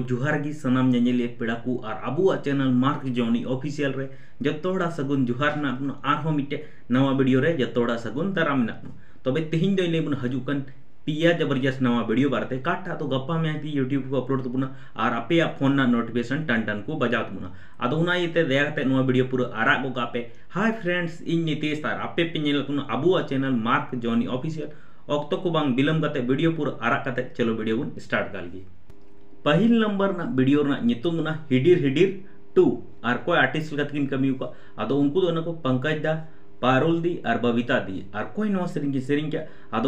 जोहार की सनाम नेले पेड़ा को और अबुआ चैनल मार्क जॉनी ऑफिशियल रे, जतोड़ा सगुन जोहार ना आरहो मिटे, नवा वीडियो रे, जतोड़ा सगुन दाराम ना तबे तेहिन दो लेबुन हजुकन पिया ज़बरदस्त नवा वीडियो बारते, काटा तो गप्पा में आती यूट्यूब को अपलोड तबुना और आपे फ़ोन ना नोटिफिकेशन टन टन को बजा तबुना अदो उना इते दया कते नवा वीडियो पूरा आरा गो कापे। हाय फ्रेंड्स इन नितेश तार, आपे पे अबुआ चैनल मार्क जॉनी ऑफिशियल। ऑक्तो को बिलम कते वीडियो पूरा आरा चलो वीडियो बुन स्टार्ट पहिल नंबर ना हिडिर हिडिर, टू और कोई आर्टिस्ट लगा कमी अदो उनको पंकज दा, पारुल दी और बबीता दी। और कोई नो सेरिंग की क्या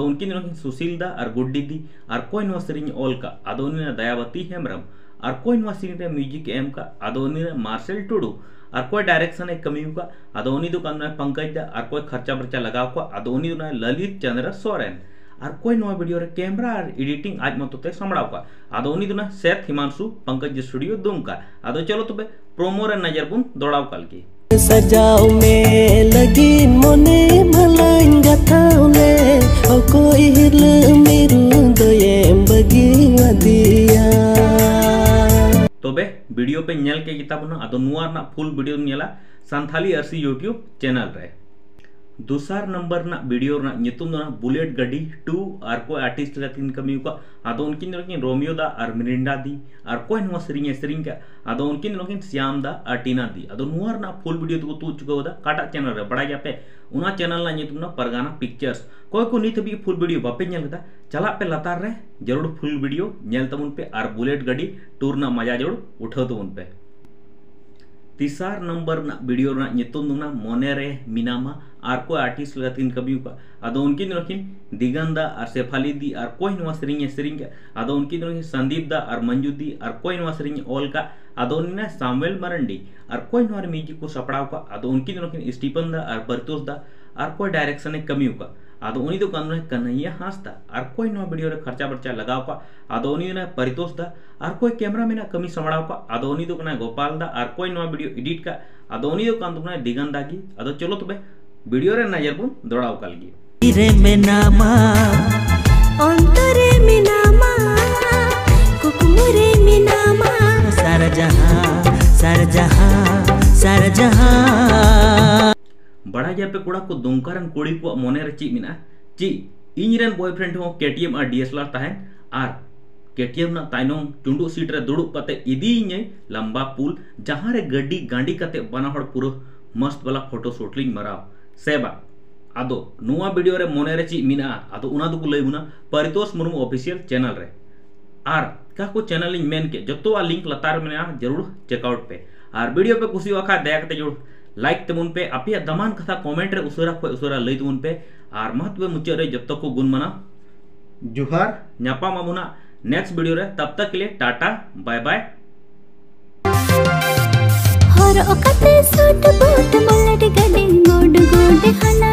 उनकी दोनों सुशील दा और गुड्डी दी। और कोई नो सेरिंग ओल का अदो उन्हें दयावती, हेमरम। और कोई नो सेरिंग म्यूज़िक एम का। अदो उन्हें मार्शल टुडू। और कोई डायरेक्शन है कमी का अदो दुकान में पंकज दा। और कोई खर्चा बर्चा लगाओ का अदो ललित चंद्र सोरेन। और कोई नवा वीडियो रे कैमरा और एडिटिंग आज मत ते समड़ाव का आदो उनी दुना सेथ हिमांशु पंकज स्टूडियो दुम का आदो चलो तबे प्रोमो रे नज़र बुन दौड़ाव कल की। सजाओ में लगी मोने मलाइन गथाउले ओकोई हिल मेरू दोये। बगी वदिया तबे वीडियो पे नेल के किताब ना आदो नुआ ना फुल वीडियो नेला संथाली आरसी यूट्यूब चैनल रे दूसर नंबर वीडियो बुलेट गाड़ी टू और कोई आर्टिस्ट लतिन कमी का आदो उनकिन रोमियो दा और मिरिंडा दी और नुआ सरिंग सरिंग का आदो उनकिन लोगिन श्याम दा और टीना दी नुआर ना, फुल वीडियो तो तू चुका काटा चैनल रे, बड़ा गया पे? उना चैनल ना ना, परगाना पिक्चर्स। कोई को नित भी फुल वीडियो, बापे नेल कदा चला पे लतार रे ज़रूर फुल वीडियो, नेल तमुन पे और बुलेट गाड़ी टूर ना, मज़ा ज़रूर ना वीडियो ना नितुम ना मोने रे मिनामा और कोई आर्टिस्ट कभी का अदो उनकी नरकिन दिगंदा और शेफाली दी और कोई नवा का अदो उनकी नरकिन संदीप दा और मंजू दी और कोई नवा सरिंग ओल का सामुएल मरंडी और कोई नवा म्यूज़िक को सपड़ाव का अदो उनकी नरकिन स्टीफन दा और परतोष दा और कोई डायरेक्शन कमी का कन्हैया हांसदा और कोई नवा वीडियो खर्चा बर्चा लगाव का आदो ने और कोई कैमरा में ना कमी समड़ाव का आदो तो कना गोपाल दा। और कोई नवा वीडियो एडिट का। आदो तो कान तो दिगन दागे आदो चलो तो वीडियो रे नज़र बुन जैपे कोड़ा को दुमका कुड़ी को मन चीज़ में ची इन बॉयफ्रेंड हो केटीएम और डीएसएलआर तहन और केटीएम तनम चुंडू सीट रे दुड़ कते इदीये लंबा पुल जहाँ गड्डी गांडी कते बना पूरा मस्त वाला फ़ोटो शूट लिंग मारा से अदो नुआ वीडियो रे मोने रे ची मिना अदो उना दुकु परितोष मुर्मू ऑफिशियल चैनल रे आर का को चैनल मेन के जत्तो आ लिंक लतार में ज़रूर चेकआउट पे और वीडियो पे खुशी दया ज़रूर लाइक तबन पे आप दमान कथा कमेंट रे उसरा को उसरा लई तमुन पे। आर महत्व मुचे रे जतो को गुण मना। जुहार। न्यापा मामुना। नेक्स्ट वीडियो रे तब तक के लिए टाटा बाय बाय हर ओकते सूट बूट बुलेट गले गोड गोड हना